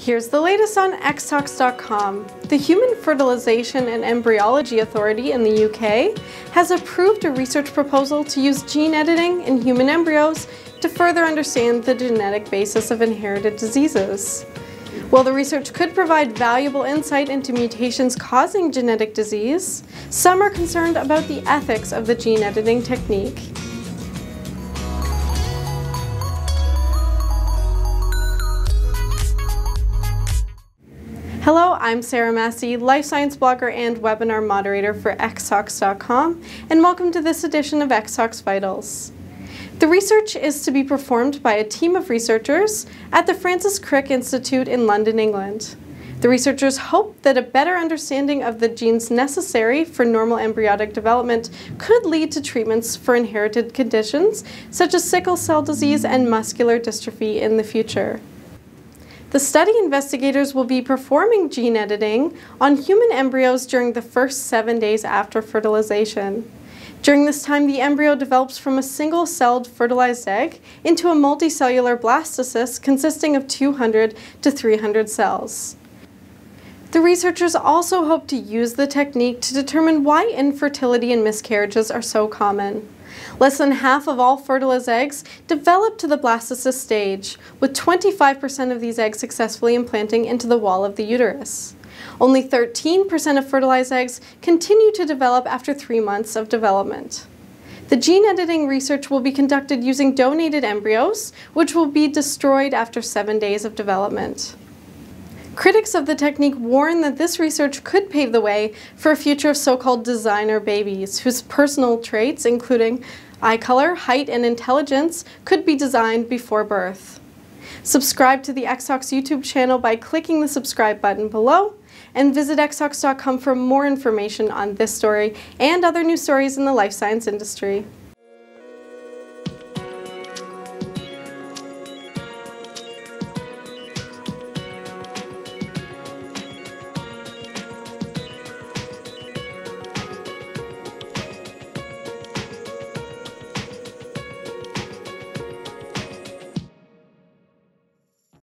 Here's the latest on xtalks.com. The Human Fertilization and Embryology Authority in the UK has approved a research proposal to use gene editing in human embryos to further understand the genetic basis of inherited diseases. While the research could provide valuable insight into mutations causing genetic disease, some are concerned about the ethics of the gene editing technique. Hello, I'm Sarah Massey, life science blogger and webinar moderator for xtalks.com, and welcome to this edition of xtalks Vitals. The research is to be performed by a team of researchers at the Francis Crick Institute in London, England. The researchers hope that a better understanding of the genes necessary for normal embryonic development could lead to treatments for inherited conditions such as sickle cell disease and muscular dystrophy in the future. The study investigators will be performing gene editing on human embryos during the first seven days after fertilization. During this time, the embryo develops from a single-celled fertilized egg into a multicellular blastocyst consisting of 200 to 300 cells. The researchers also hope to use the technique to determine why infertility and miscarriages are so common. Less than half of all fertilized eggs develop to the blastocyst stage, with 25% of these eggs successfully implanting into the wall of the uterus. Only 13% of fertilized eggs continue to develop after three months of development. The gene editing research will be conducted using donated embryos, which will be destroyed after seven days of development. Critics of the technique warn that this research could pave the way for a future of so-called designer babies, whose personal traits, including eye color, height, and intelligence, could be designed before birth. Subscribe to the xtalks YouTube channel by clicking the subscribe button below, and visit xtalks.com for more information on this story and other new stories in the life science industry.